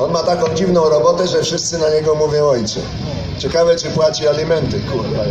On ma taką dziwną robotę, że wszyscy na niego mówią ojcze. Ciekawe, czy płaci alimenty, kurwa.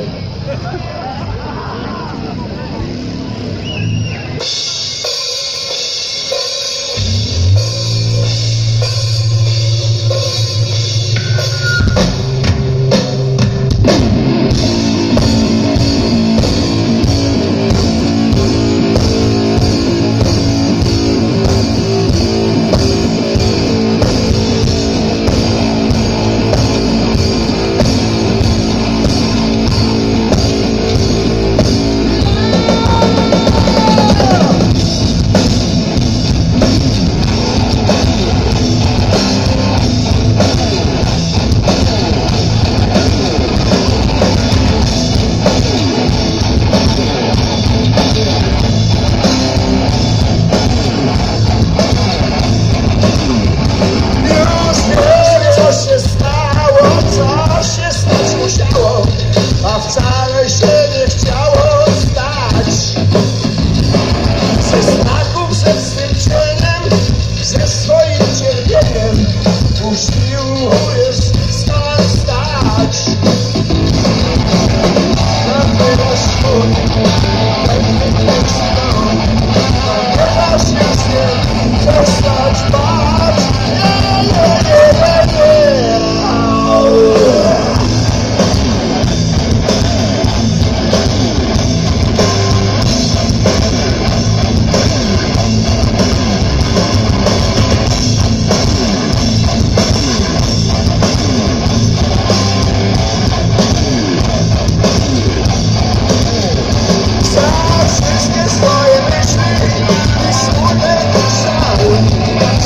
Wszystkie swoje myśli. I smutek i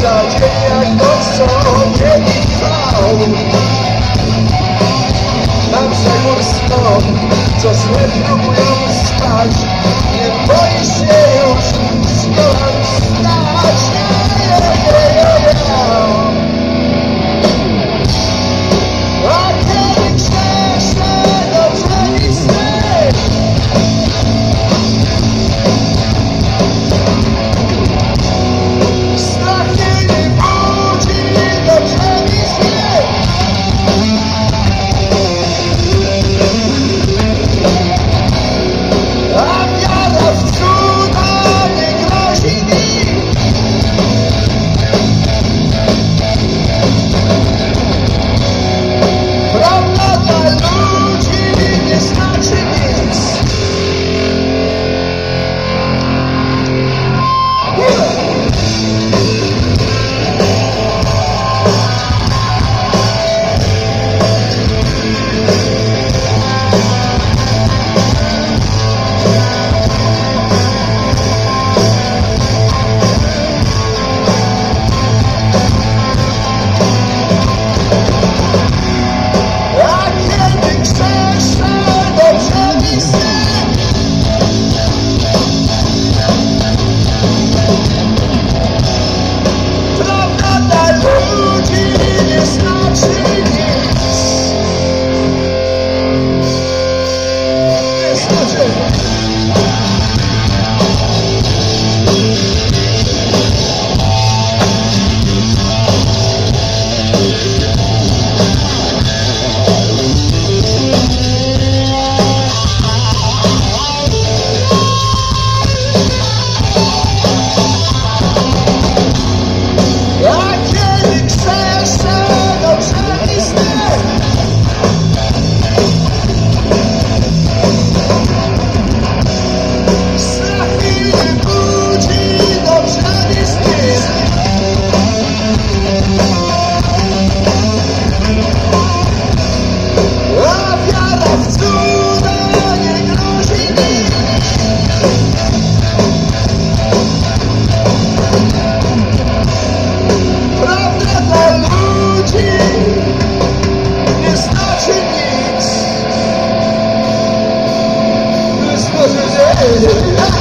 Za dzień jak co dzień trwał. Na przekór stąd, co złe próbują stać Nie boję się już z kolan stać. Thank you.